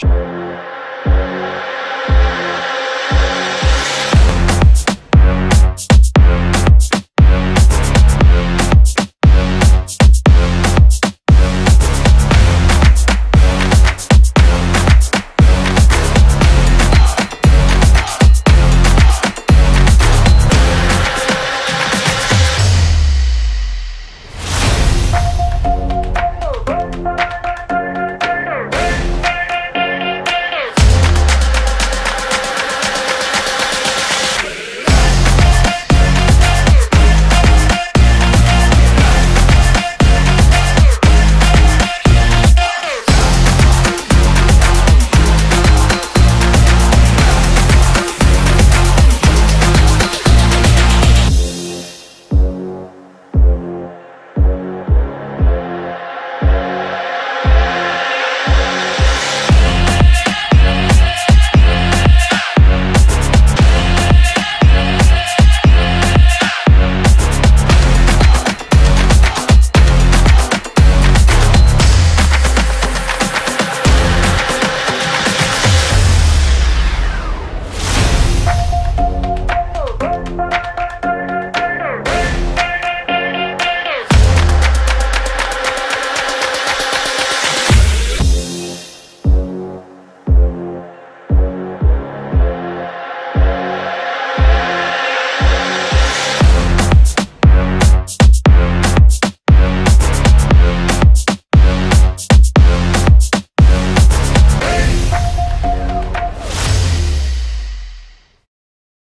Sure.